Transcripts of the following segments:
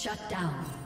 Shut down.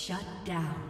Shut down.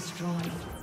Destroyed.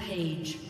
Rampage.